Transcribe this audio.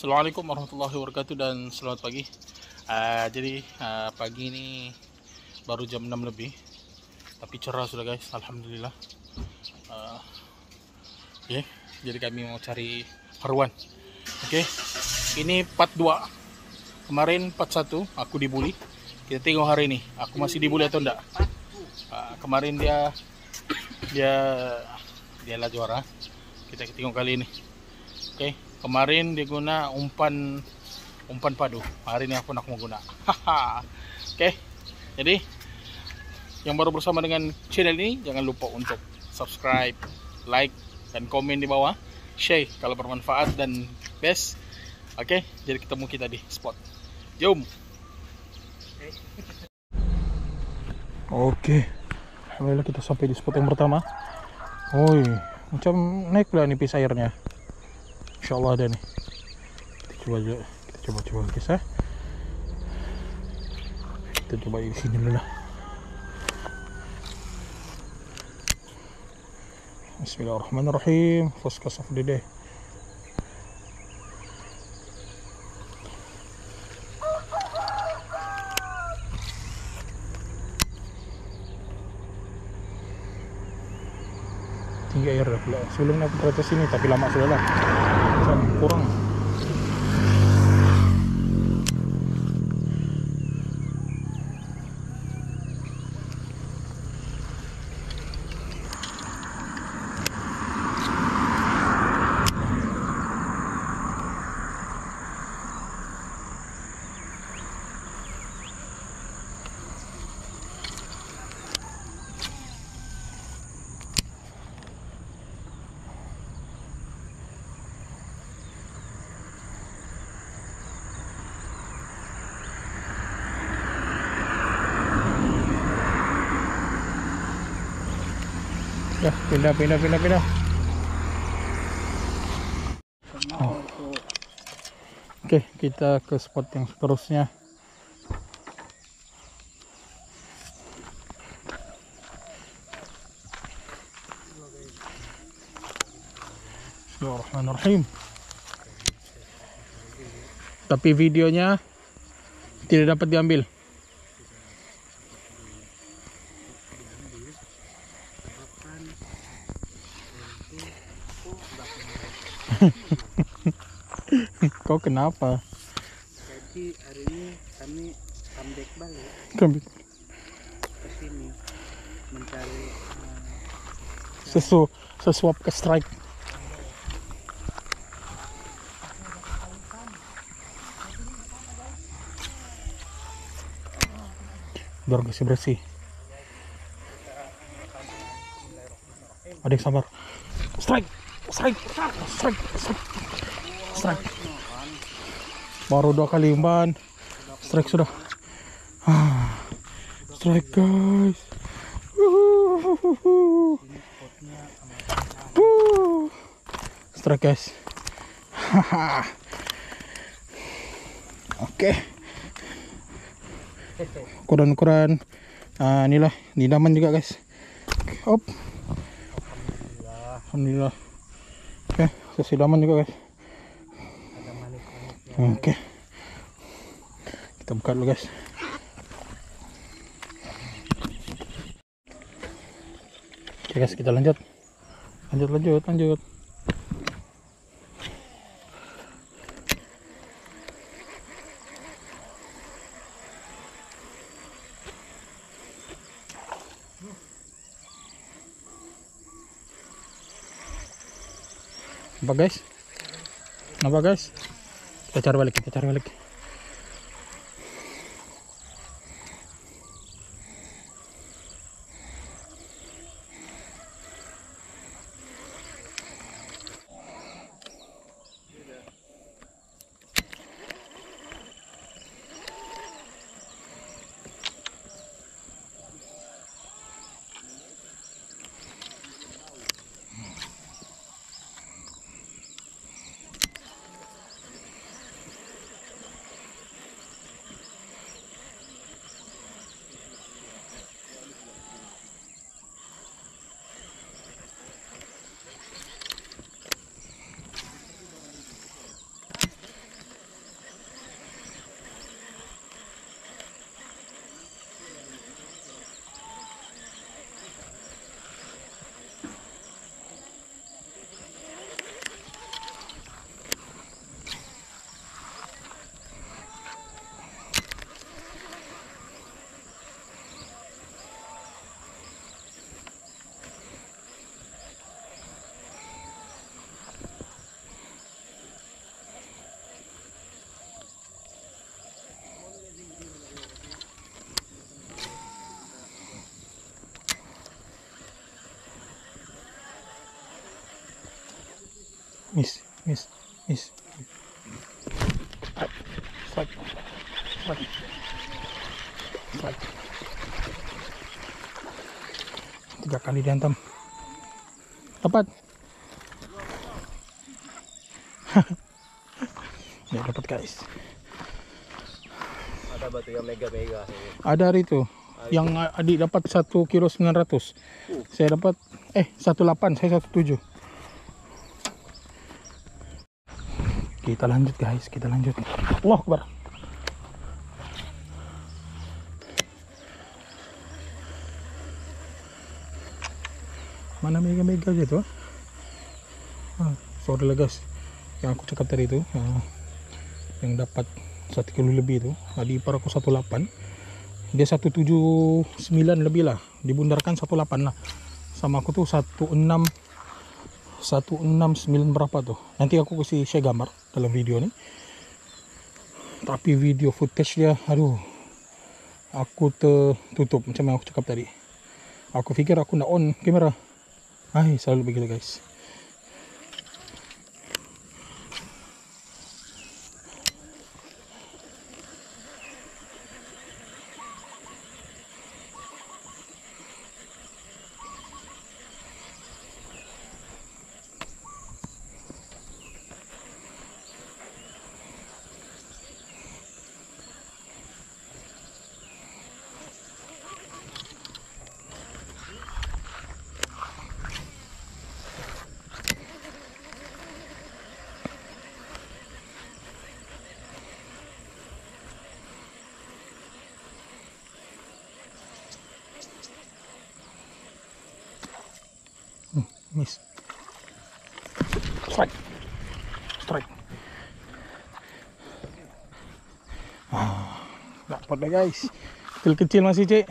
Assalamualaikum warahmatullahi wabarakatuh dan selamat pagi. Uh, jadi uh, pagi ini baru jam 6 lebih, tapi cerah sudah guys, alhamdulillah. Uh, Oke, okay. jadi kami mau cari haruan. Oke, okay. ini part 2 Kemarin part 1 aku dibully. Kita tengok hari ini, aku masih dibully atau enggak. Uh, kemarin dia dia dia lah juara. Kita tengok kali ini. Oke. Okay kemarin dia guna umpan umpan padu. Hari ini aku nak mau guna haha. Oke. Okay. jadi yang baru bersama dengan channel ini jangan lupa untuk subscribe like dan komen di bawah. Share kalau bermanfaat dan best. Oke okay. jadi ketemu kita di spot. Jom. Oke. Okay. Alhamdulillah kita sampai di spot yang pertama. Woi, macam naik lah nipis airnya Insya Allah ada nih kita coba aja kita coba coba guys ya kita coba di sini dulu lah. Bismillahirrahmanirrahim. Foskas of the day. Tinggi air dah pula. Sebelumnya aku pernah sini tapi lama sudah lah Trump. Ya, pindah, pindah, pindah, pindah. Oh. Oke, okay, kita ke spot yang seterusnya. Bismillahirrahmanirrahim. Tapi videonya tidak dapat diambil. Kau kenapa? Jadi hari ini kami comeback balik. Comeback. Ke sini mencari uh, sesu sesuap ke strike. Biar bersih bersih. Adik sabar. Strike, strike, strike, strike, strike. Baru dua kali umpan. Strike sudah. Ah, strike guys. Strike guys. Oke. Okay. Ukuran-ukuran uh, inilah nidaman juga guys. Op. Alhamdulillah. Okay, sesidaman juga guys. Oke. Okay. Kita buka dulu guys. Oke okay, guys, kita lanjut. Lanjut lanjut lanjut. Apa guys? Apa guys? Kita cari balik kita cari balik Miss, miss, miss. Strike. Strike. Strike. Tiga kali dihantam. Dapat. ya dapat guys. Ada batu yang mega-mega. Ada hari itu yang adik dapat 1 kilo 900. Saya dapat eh 18, saya 17. Kita lanjut guys, kita lanjut. Allah Akbar. Mana mega-mega tuh? Ah, sorry lah guys. Yang aku cakap tadi itu, ah, yang dapat 1 kilo lebih itu, adik ipar aku 18 dia 179 lebih lah dibundarkan 18 lah sama aku tuh 16 169 berapa tuh? Nanti aku kasih share gambar dalam video nih. Tapi video footage dia aduh. Aku tertutup macam yang aku cakap tadi. Aku pikir aku nak on kamera. Ay, selalu begitu guys miss strike. Strike. Ah dapat dah guys. Kecil-kecil masih cik